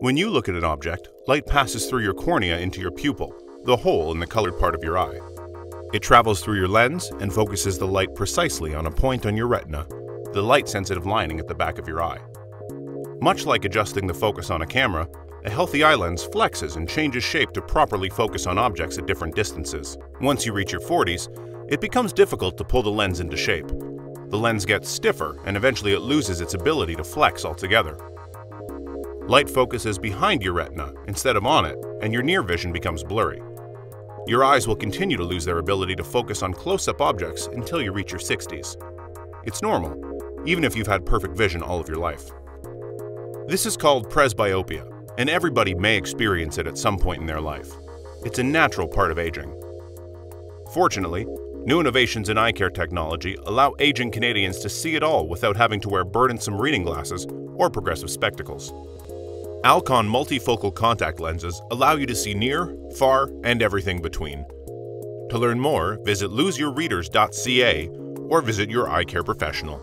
When you look at an object, light passes through your cornea into your pupil, the hole in the colored part of your eye. It travels through your lens and focuses the light precisely on a point on your retina, the light-sensitive lining at the back of your eye. Much like adjusting the focus on a camera, a healthy eye lens flexes and changes shape to properly focus on objects at different distances. Once you reach your 40s, it becomes difficult to pull the lens into shape. The lens gets stiffer and eventually it loses its ability to flex altogether. Light focuses behind your retina instead of on it, and your near vision becomes blurry. Your eyes will continue to lose their ability to focus on close-up objects until you reach your 60s. It's normal, even if you've had perfect vision all of your life. This is called presbyopia, and everybody may experience it at some point in their life. It's a natural part of aging. Fortunately, new innovations in eye care technology allow aging Canadians to see it all without having to wear burdensome reading glasses or progressive spectacles. Alcon multifocal contact lenses allow you to see near, far, and everything between. To learn more, visit loseyourreaders.ca or visit your eye care professional.